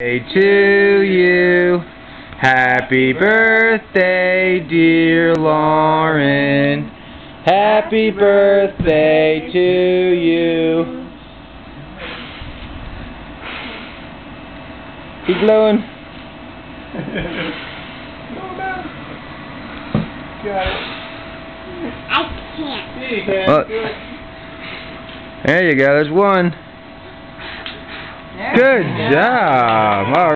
to you. Happy birthday, dear Lauren. Happy birthday to you. Keep it. I can't. Well, There you go, there's one. Good job. All